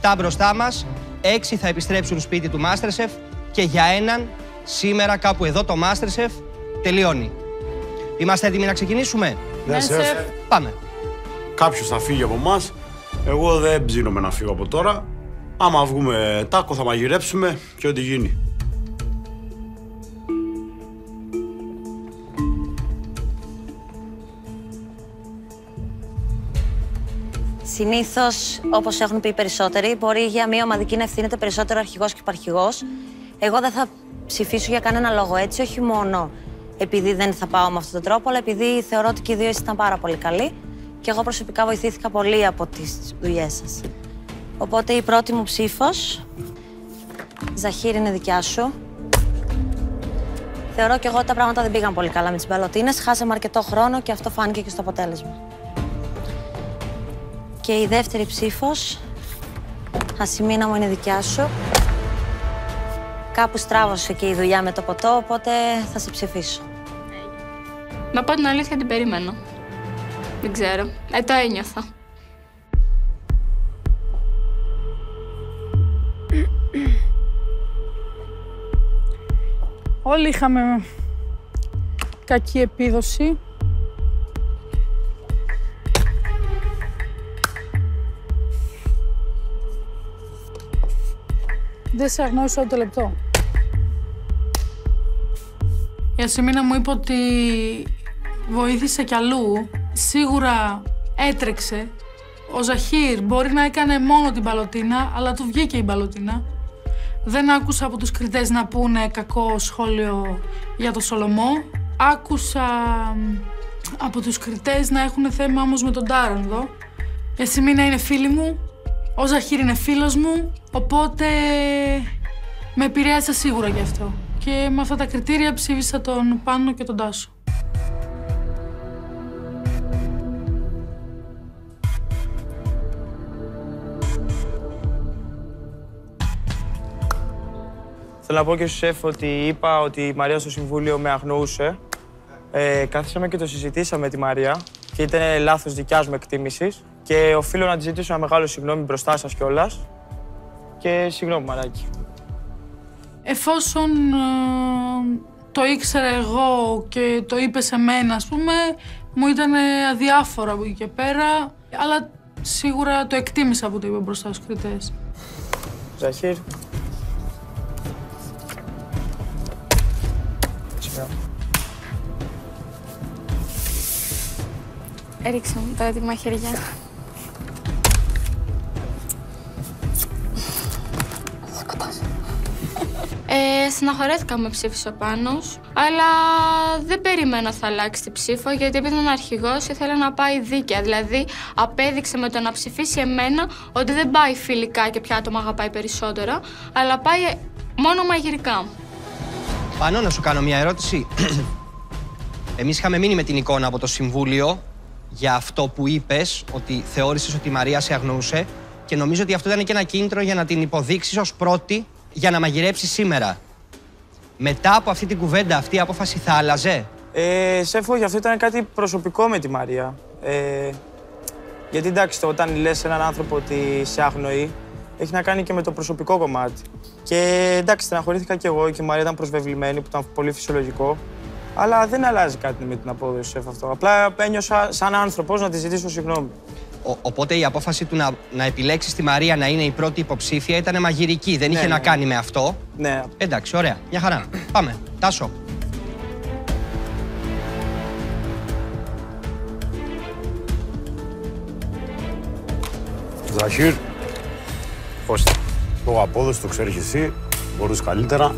7 μπροστά μας, 6 θα επιστρέψουν σπίτι του Masterchef και για έναν σήμερα κάπου εδώ το Masterchef τελειώνει. Είμαστε έτοιμοι να ξεκινήσουμε; Ναι, σεφ. Πάμε. Κάποιος θα φύγει από εμάς. Εγώ δεν ψήνομαι να φύγω από τώρα. Άμα βγούμε τάκο θα μαγειρέψουμε και ό,τι γίνει. Συνήθως, όπως έχουν πει οι περισσότεροι, μπορεί για μια ομαδική να ευθύνεται περισσότερο αρχηγός και υπαρχηγό. Εγώ δεν θα ψηφίσω για κανένα λόγο έτσι, όχι μόνο επειδή δεν θα πάω με αυτόν τον τρόπο, αλλά επειδή θεωρώ ότι και οι δύο ήταν πάρα πολύ καλοί και εγώ προσωπικά βοηθήθηκα πολύ από τις δουλειές σας. Οπότε η πρώτη μου ψήφος. Ζαχύρη είναι δικιά σου. Θεωρώ και εγώ ότι τα πράγματα δεν πήγαν πολύ καλά με τις μπαλωτίνες. Χάσαμε αρκετό χρόνο και αυτό φάνηκε και στο αποτέλεσμα. Και η δεύτερη ψήφος, Ασημίνα μου είναι δικιά σου. Κάπου στράβωσε και η δουλειά με το ποτό, οπότε θα σε ψηφίσω. Να πω την αλήθεια, την περίμενα. Δεν ξέρω. Ε, το ένιωθα. Όλοι είχαμε κακή επίδοση. Δεν σε αγνώρισα ούτε λεπτό. Η Ασημίνα μου είπε ότι βοήθησε κι αλλού. Σίγουρα έτρεξε. Ο Ζαχύρ μπορεί να έκανε μόνο την παλωτίνα, αλλά του βγήκε η παλωτίνα. Δεν άκουσα από τους κριτές να πούνε κακό σχόλιο για το Σολομό. Άκουσα από τους κριτές να έχουν θέμα όμως με τον Τάρανδο. Η Ασημίνα είναι φίλη μου, ο Ζαχύρ είναι φίλος μου, οπότε με επηρέασα σίγουρα γι' αυτό. Και με αυτά τα κριτήρια ψήφισα τον Πάνο και τον Τάσο. Θέλω να πω και στους σεφ ότι είπα ότι η Μαρία στο Συμβούλιο με αγνοούσε. Ε, κάθισαμε και το συζητήσαμε με τη Μαρία και ήταν λάθος δικιάς μου εκτίμησης. Και οφείλω να τη ζητήσω ένα μεγάλο συγγνώμη μπροστά σας κιόλας. Και συγγνώμη, Μαράκι. Εφόσον ε, το ήξερα εγώ και το είπες σε μένα, ας πούμε, μου ήταν αδιάφορα από εκεί και πέρα, αλλά σίγουρα το εκτίμησα που το είπε μπροστά στους κριτές. Ζαχύρ. Έριξε μου τα έτοιμα χέρια. Ε, στεναχωρέθηκα με ψήφισε ο Πάνος, αλλά δεν περίμενα θα αλλάξει τη ψήφο γιατί επειδή ήταν αρχηγός ήθελα να πάει δίκαια. Δηλαδή, απέδειξε με το να ψηφίσει εμένα ότι δεν πάει φιλικά και ποια άτομα αγαπάει περισσότερο, αλλά πάει μόνο μαγειρικά. Πάνω να σου κάνω μια ερώτηση. Εμείς είχαμε μείνει με την εικόνα από το Συμβούλιο για αυτό που είπες, ότι θεώρησες ότι η Μαρία σε αγνοούσε και νομίζω ότι αυτό ήταν και ένα κίνητρο για να την υποδείξεις ως πρώτη για να μαγειρέψει σήμερα. Μετά από αυτή την κουβέντα, αυτή η απόφαση θα άλλαζε; Ε, σέφο, γι' αυτό ήταν κάτι προσωπικό με τη Μαρία. Ε, γιατί εντάξει, το, όταν λες έναν άνθρωπο ότι σε αγνοεί, έχει να κάνει και με το προσωπικό κομμάτι. Και εντάξει, στεναχωρήθηκα κι εγώ και η Μαρία ήταν προσβεβλημένη, που ήταν πολύ φυσιολογικό. Αλλά δεν αλλάζει κάτι με την απόδοση σεφ αυτό. Απλά ένιωσα σαν άνθρωπος να τη ζητήσω συγγνώμη. Ο, οπότε η απόφαση του να, να επιλέξει τη Μαρία να είναι η πρώτη υποψήφια ήταν μαγειρική. Δεν Ναι, είχε ναι. να κάνει με αυτό. Ναι. Εντάξει, ωραία. Μια χαρά. Πάμε. Τάσο. Ζαχύρ, πώς το απόδοση το ξέρεις εσύ, μπορείς καλύτερα.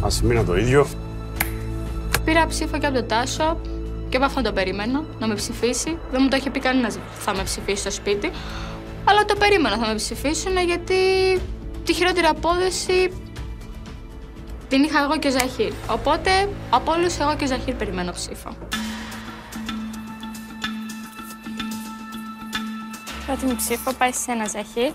Ας μείνω το ίδιο. Πήρα ψήφο και από τον Τάσο και από αυτόν το περίμενα να με ψηφίσει. Δεν μου το είχε πει κανένας θα με ψηφίσει στο σπίτι. Αλλά το περίμενα θα με ψηφίσουν γιατί τη χειρότερη απόδοση την είχα εγώ και ο Ζαχύρ. Οπότε από όλους εγώ και ο Ζαχύρ περιμένω ψήφο. Πρώτη μου ψήφο πάει σε ένα Ζαχύρ.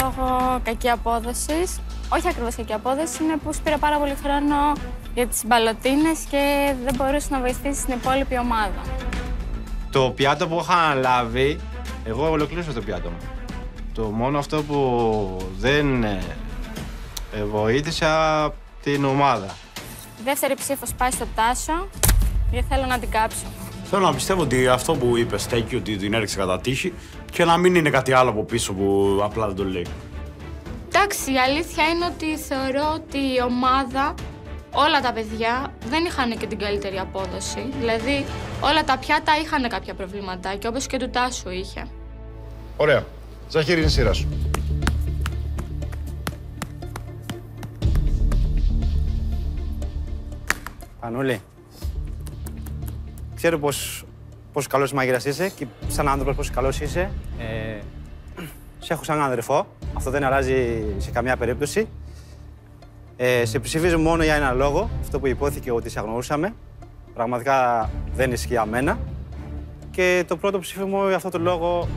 Λόγω κακή απόδοσης. Όχι ακριβώς κακή απόδοση, είναι που σου πήρε πάρα πολύ χρόνο για τις μπαλωτίνες και δεν μπορούσε να βοηθήσεις την υπόλοιπη ομάδα. Το πιάτο που είχα αναλάβει, εγώ ολοκλήρωσα το πιάτο μου. Το μόνο αυτό που δεν ε, ε, βοήθησα την ομάδα. Η δεύτερη ψήφος πάει στο Τάσο, γιατί θέλω να την κάψω. Θέλω να πιστεύω ότι αυτό που είπες στέκει, ότι την έριξε κατά τύχη και να μην είναι κάτι άλλο από πίσω που απλά δεν το λέει. Εντάξει, η αλήθεια είναι ότι θεωρώ ότι η ομάδα, όλα τα παιδιά δεν είχαν και την καλύτερη απόδοση. Δηλαδή, όλα τα πιάτα είχαν κάποια προβληματάκια, όπως και του Τάσου είχε. Ωραία. Ζαχύρη, είναι η σειρά σου. Πανούλη, ξέρω πως, πόσο καλός μάγειρας είσαι και σαν άνθρωπος πόσο καλός είσαι. Ε, σε έχω σαν αδερφό. Αυτό δεν αλλάζει σε καμιά περίπτωση. Ε, σε ψηφίζω μόνο για ένα λόγο. Αυτό που υπόθηκε ότι σε αγνοούσαμε. Πραγματικά δεν ισχύει για μένα. Και το πρώτο ψήφο μου για αυτό το λόγο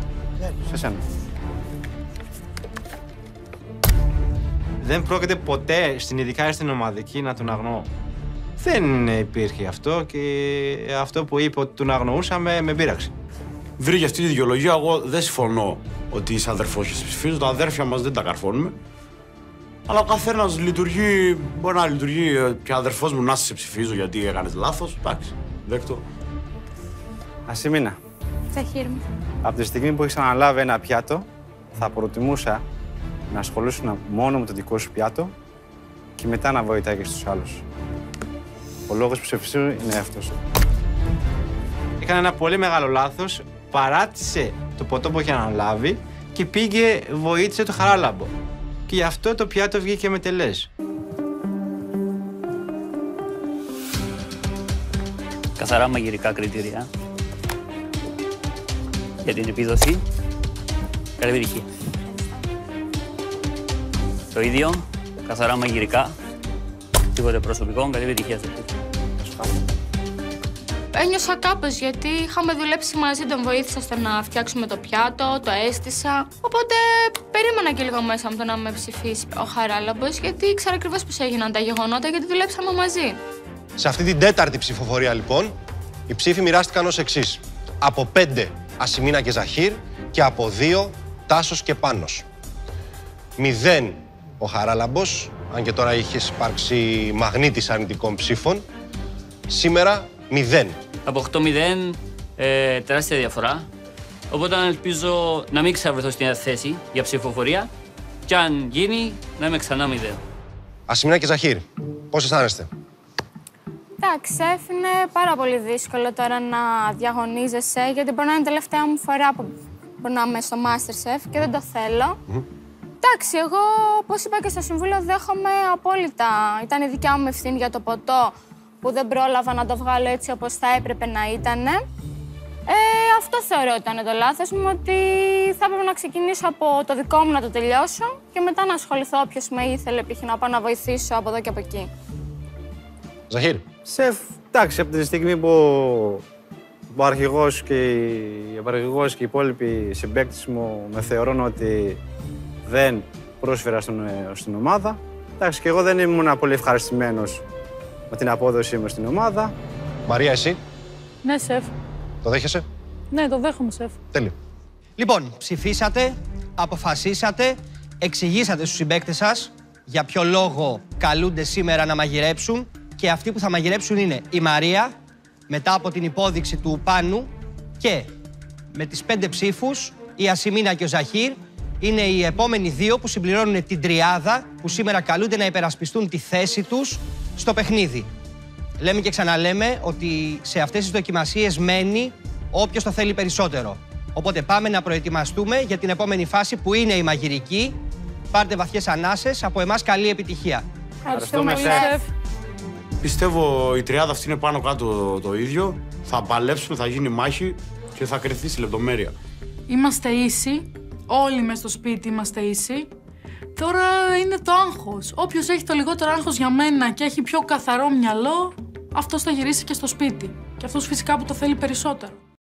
σε σένα. Δεν πρόκειται ποτέ στην ειδικά στην ομαδική να τον αγνοώ. Δεν υπήρχε αυτό και αυτό που είπε ότι τον αγνοούσαμε με πείραξε. Βρήκε αυτή τη δικαιολογία. Εγώ δεν συμφωνώ ότι είσαι αδερφός και σε ψηφίζω. Τα αδέρφια μας δεν τα καρφώνουμε. Αλλά ο καθένας λειτουργεί. Μπορεί να λειτουργεί ε, και αδερφός μου να σε ψηφίζω γιατί έκανες λάθος. Εντάξει, δέκτο. Ασημίνα, Ζαχύρ μου. από τη στιγμή που έχεις αναλάβει ένα πιάτο, θα προτιμούσα να ασχολούσουν μόνο με το δικό σου πιάτο και μετά να βοηθάει και στους άλλους. Ο λόγος που σε ψηφίζω είναι αυτός. Έκανε ένα πολύ μεγάλο λάθος, παράτησε το ποτό που είχε αναλάβει και πήγε, βοήθησε το χαράλαμπο. Και γι' αυτό το πιάτο βγήκε με τελές. καθαρά μαγειρικά κριτήρια για την επίδοση. Καλή επιτυχία. Το ίδιο, καθαρά μαγειρικά, τίποτε προσωπικό, καλή επιτυχία σε αυτό. Ένιωσα κάπως γιατί είχαμε δουλέψει μαζί, τον βοήθησα στο να φτιάξουμε το πιάτο, το έστησα. Οπότε περίμενα και λίγο μέσα μου το να με ψηφίσει ο Χαράλαμπος, γιατί ήξερα ακριβώς πώς έγιναν τα γεγονότα, γιατί δουλέψαμε μαζί. Σε αυτή την τέταρτη ψηφοφορία, λοιπόν, οι ψήφοι μοιράστηκαν ως εξής. Από πέντε Ασημίνα και Ζαχύρ και από δύο Τάσος και Πάνος. Μηδέν ο Χαράλαμπος, αν και τώρα είχε υπάρξει μαγνήτης αρνητικών ψήφων. Σήμερα μηδέν. Από 8-0, ε, τεράστια διαφορά. Οπότε ελπίζω να μην ξαβρεθώ στην θέση για ψηφοφορία και αν γίνει να είμαι ξανά μηδέν. Ασημίνα και Ζαχύρ, πώς αισθάνεστε; Εντάξει, σεφ, είναι πάρα πολύ δύσκολο τώρα να διαγωνίζεσαι, γιατί μπορεί να είναι η τελευταία μου φορά που μπορεί να είμαι στο Masterchef και δεν το θέλω. Εντάξει, εγώ, όπως είπα και στο Συμβούλιο, δέχομαι απόλυτα. Ήταν η δικιά μου ευθύνη για το ποτό που δεν πρόλαβα να το βγάλω έτσι όπως θα έπρεπε να ήταν. Ε, αυτό θεωρώ ότι ήταν το λάθος μου, ότι θα έπρεπε να ξεκινήσω από το δικό μου να το τελειώσω και μετά να ασχοληθώ όποιος με ήθελε, π.χ. να πάω να βοηθήσω από εδώ και από εκεί. Ζαχύρ, Σεφ, εντάξει, από τη στιγμή που ο αρχηγός και, η- ο αρχηγός και οι υπόλοιποι συμπαίκτες μου με θεωρούν ότι δεν πρόσφερα στον, ε, στην ομάδα, εντάξει, και εγώ δεν ήμουν πολύ ευχαριστημένος με την απόδοσή μου στην ομάδα. Μαρία, εσύ, Ναι, σεφ. το δέχεσαι; Ναι, το δέχομαι, σεφ. Τέλειο. Λοιπόν, ψηφίσατε, αποφασίσατε, εξηγήσατε στους συμπαίκτες σας για ποιο λόγο καλούνται σήμερα να μαγειρέψουν και αυτοί που θα μαγειρέψουν είναι η Μαρία, μετά από την υπόδειξη του Πάνου και με τις πέντε ψήφους η Ασημίνα και ο Ζαχύρ είναι οι επόμενοι δύο που συμπληρώνουν την τριάδα που σήμερα καλούνται να υπερασπιστούν τη θέση τους στο παιχνίδι. Λέμε και ξαναλέμε ότι σε αυτές τις δοκιμασίες μένει όποιος το θέλει περισσότερο. Οπότε πάμε να προετοιμαστούμε για την επόμενη φάση που είναι η μαγειρική. Πάρτε βαθιές ανάσες. Από εμάς καλή επιτυχία. Ευχαριστούμε, πολύ, σεφ. σεφ. Πιστεύω η τριάδα αυτή είναι πάνω κάτω το ίδιο. Θα παλέψουμε, θα γίνει μάχη και θα κρυφτεί στη λεπτομέρεια. Είμαστε ίσοι. Όλοι μες στο σπίτι είμαστε ίσοι. Τώρα είναι το άγχος. Όποιος έχει το λιγότερο άγχος για μένα και έχει πιο καθαρό μυαλό, αυτός θα γυρίσει και στο σπίτι. Και αυτός φυσικά που το θέλει περισσότερο.